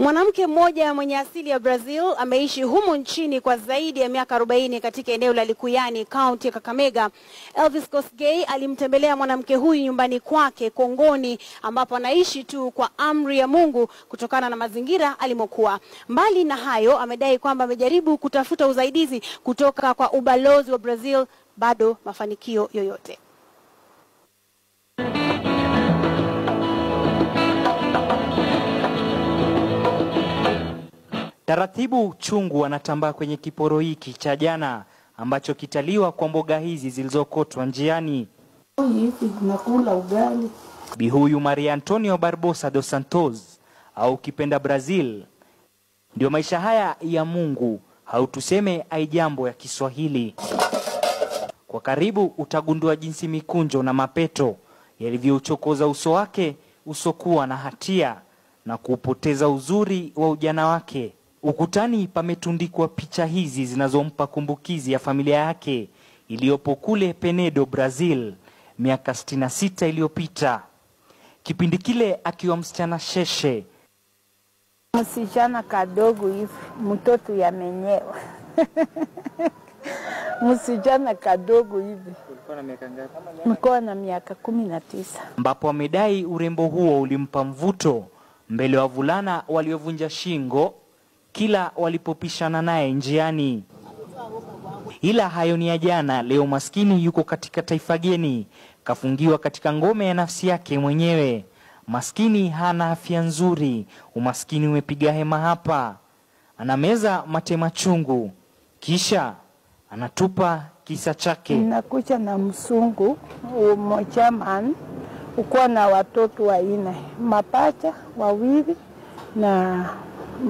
Mwanamke mmoja mwenye asili ya Brazil ameishi humo nchini kwa zaidi ya miaka 40 katika eneo la Likuyani, kaunti ya Kakamega. Elvis Kosgei alimtembelea mwanamke huyu nyumbani kwake Kongoni, ambapo anaishi tu kwa amri ya Mungu kutokana na mazingira alimokuwa. Mbali na hayo, amedai kwamba amejaribu kutafuta usaidizi kutoka kwa ubalozi wa Brazil, bado mafanikio yoyote. Taratibu chungu wanatambaa kwenye kiporo hiki cha jana ambacho kitaliwa kwa mboga hizi zilizokotwa njiani. nakula ugali. Bi huyu Maria Antonio Barbosa dos Santos au kipenda Brazil, ndio maisha haya ya Mungu au tuseme aijambo ya Kiswahili. Kwa karibu utagundua jinsi mikunjo na mapeto yalivyouchokoza uso wake usokuwa na hatia na kuupoteza uzuri wa ujana wake. Ukutani pametundikwa picha hizi zinazompa kumbukizi ya familia yake iliyopo kule Penedo, Brazil, miaka 66 iliyopita, kipindi kile akiwa msichana sheshe. Msichana kadogo hivi, mtoto yamenyewa msichana kadogo hivi, mkoa na miaka kumi na tisa. ambapo amedai urembo huo ulimpa mvuto mbele wa vulana waliovunja shingo kila walipopishana naye njiani. Ila hayo ni ya jana. Leo maskini yuko katika taifa geni, kafungiwa katika ngome ya nafsi yake mwenyewe. Maskini hana afya nzuri, umaskini umepiga hema hapa. Anameza mate machungu, kisha anatupa kisa chake. Nakucha na msungu umochaman ukuwa na watoto waine mapacha wawili na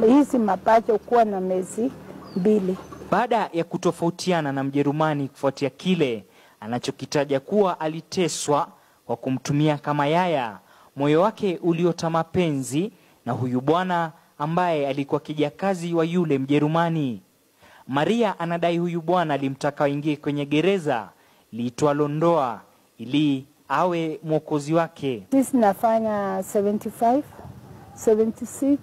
hizi mapacha kuwa na mezi mbili. Baada ya kutofautiana na Mjerumani kufuatia kile anachokitaja kuwa aliteswa kwa kumtumia kama yaya, moyo wake uliota mapenzi na huyu bwana ambaye alikuwa kijakazi wa yule Mjerumani. Maria anadai huyu bwana alimtaka aingie kwenye gereza liitwalo ndoa ili awe mwokozi wake. Sisi nafanya 75 76,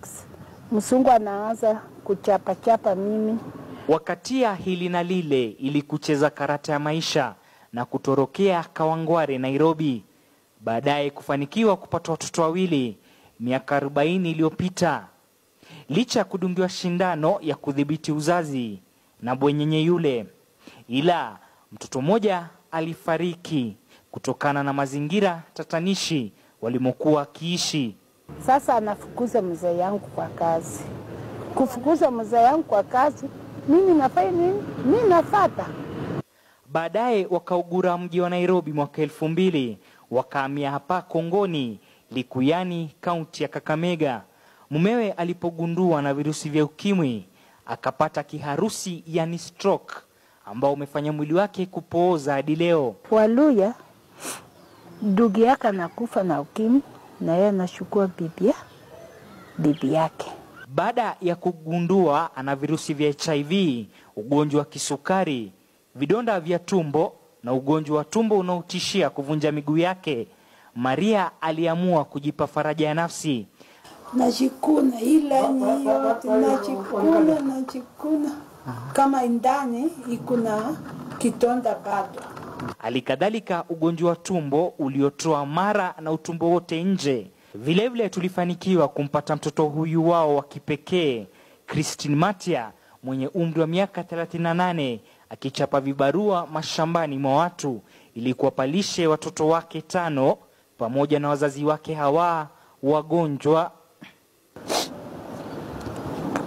msungu anaanza kuchapachapa mimi Wakatia hili na lile ili kucheza karata ya maisha na kutorokea Kawangware, Nairobi, baadaye kufanikiwa kupata watoto wawili miaka 40 iliyopita. Licha ya kudungiwa shindano ya kudhibiti uzazi na bwenyenye yule, ila mtoto mmoja alifariki kutokana na mazingira tatanishi walimokuwa wakiishi. Sasa anafukuza mzee yangu kwa kazi. Kufukuza mzee yangu kwa kazi, mimi nafanya nini? Mimi nafata Baadaye wakaugura mji wa Nairobi mwaka elfu mbili wakahamia hapa Kongoni, Likuyani, kaunti ya Kakamega. Mumewe alipogundua na virusi vya ukimwi akapata kiharusi, yani stroke, ambao umefanya mwili wake kupooza hadi leo. Waluya ndugu yake anakufa na ukimwi, na yeye anachukua bibia bibi yake. Baada ya kugundua ana virusi vya HIV, ugonjwa wa kisukari, vidonda vya tumbo na ugonjwa wa tumbo unaotishia kuvunja miguu yake, Maria aliamua kujipa faraja ya nafsi. najikuna ila ni yote najikuna najikuna kama ndani ikuna kitonda bado Halikadhalika ugonjwa wa tumbo uliotoa mara na utumbo wote nje. Vilevile vile tulifanikiwa kumpata mtoto huyu wao wa kipekee Christine Matia mwenye umri wa miaka 38 akichapa vibarua mashambani mwa watu ili kuwapalishe watoto wake tano pamoja na wazazi wake hawa wagonjwa.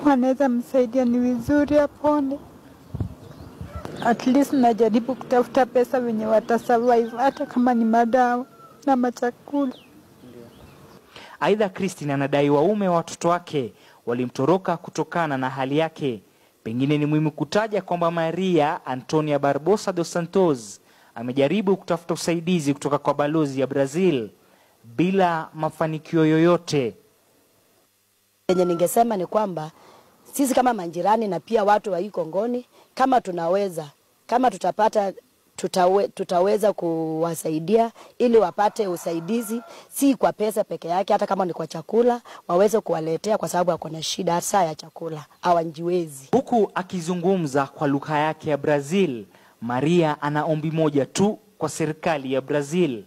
Anaweza msaidia, ni vizuri apone. At least najaribu kutafuta pesa venye watasurvive, hata kama ni madawa na machakula. Aidha, Christine anadai waume wa watoto wake walimtoroka kutokana na hali yake. Pengine ni muhimu kutaja kwamba Maria Antonia Barbosa dos Santos amejaribu kutafuta usaidizi kutoka kwa balozi ya Brazil bila mafanikio yoyote. Yenye ningesema ni kwamba sisi kama majirani na pia watu wa hii Kongoni, kama tunaweza, kama tutapata tutawe, tutaweza kuwasaidia ili wapate usaidizi, si kwa pesa peke yake, hata kama ni kwa chakula waweze kuwaletea, kwa sababu wako na shida hasa ya chakula, hawajiwezi. Huku akizungumza kwa lugha yake ya Brazil, Maria ana ombi moja tu kwa serikali ya Brazil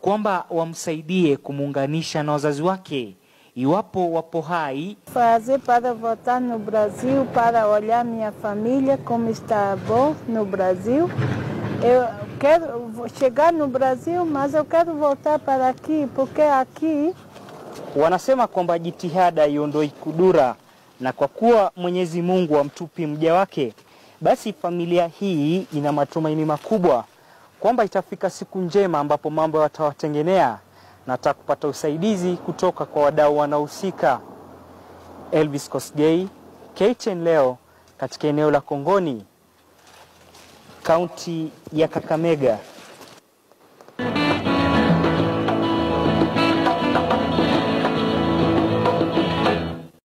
kwamba wamsaidie kumuunganisha na wazazi wake iwapo wapo hai Fazer para votar no Brasil, para olhar minha família como está bom no Brasil. Eu quero chegar no Brasil, mas eu quero voltar para aqui, porque aqui Wanasema kwamba jitihada iondoi kudura, na kwa kuwa Mwenyezi Mungu amtupi mja wake, basi familia hii ina matumaini makubwa kwamba itafika siku njema ambapo mambo yatawatengenea na hata kupata usaidizi kutoka kwa wadau wanaohusika. Elvis Kosgei, KTN leo katika eneo la Kongoni, kaunti ya Kakamega.